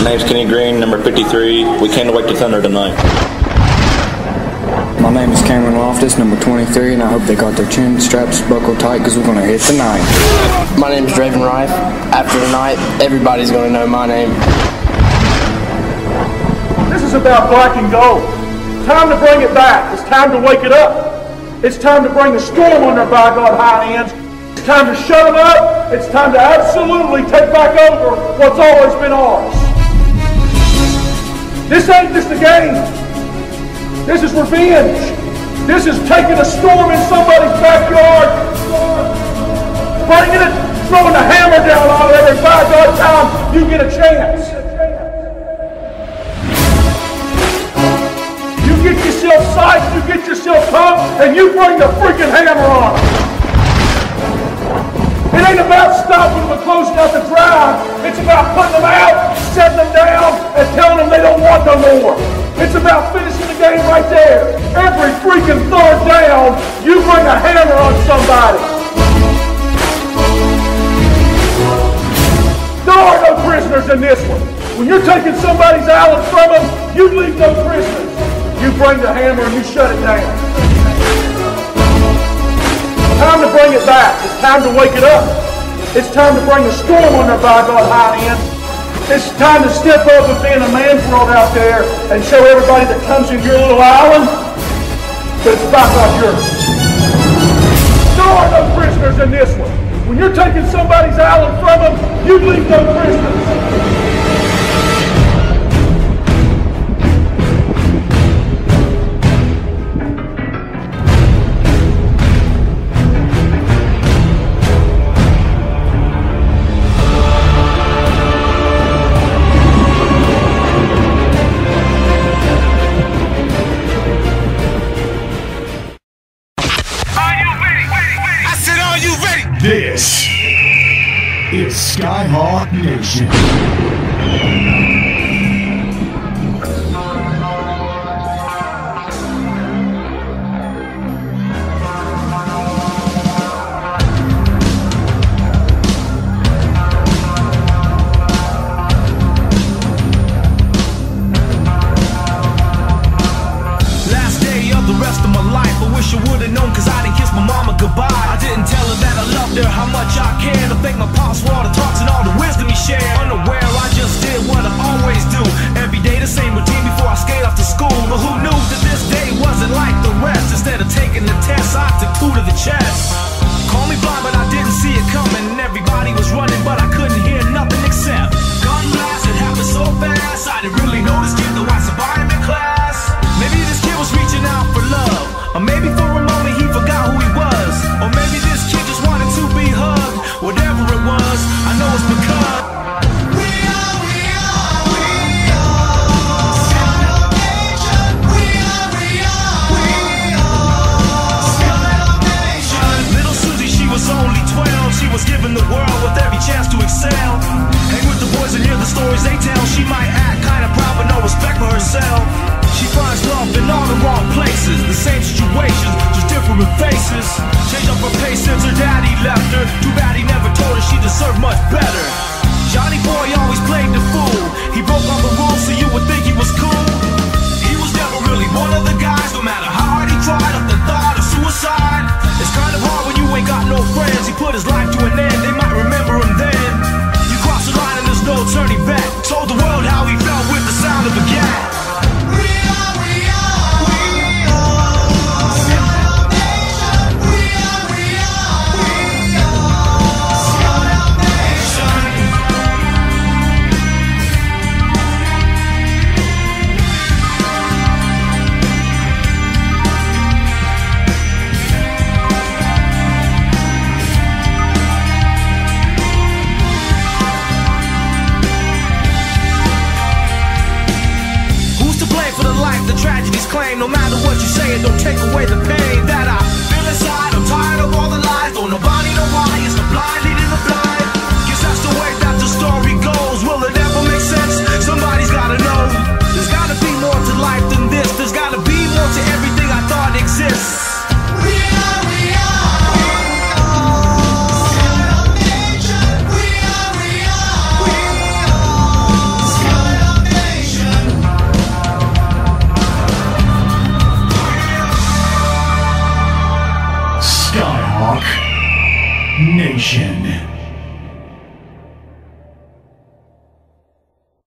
My name's Kenny Green, number 53. We can't wait to thunder tonight. My name is Cameron Loftus, number 23, and I hope they got their chin straps buckled tight because we're going to hit tonight. My name is Draven Rife. After tonight, everybody's going to know my name. This is about black and gold. Time to bring it back. It's time to wake it up. It's time to bring the storm on their by God high ends. It's time to shut them up. It's time to absolutely take back over what's always been ours. This ain't just a game. This is revenge. This is taking a storm in somebody's backyard, bringing it, throwing the hammer down on it every by God time you get a chance. You get yourself psyched, you get yourself pumped, and you bring the freaking hammer on. Finishing the game right there. Every freaking third down, you bring a hammer on somebody. There are no prisoners in this one. When you're taking somebody's island from them, you leave no prisoners. You bring the hammer and you shut it down. Time to bring it back. It's time to wake it up. It's time to bring the storm on their by God high end. It's time to step up and be in a man's world out there and show everybody that comes in your little island that it's about not yours. There are no prisoners in this one. When you're taking somebody's island from them, you leave no prisoners. Is Skyhawk Nation. She was given the world with every chance to excel. Hang with the boys and hear the stories they tell. She might act kinda proud, but no respect for herself. She finds love in all the wrong places. The same situations, just different faces. Change up her pace since her daddy left her. Too bad he never told her she deserved much better. Johnny Boy always played the fool. away the pain. Nation.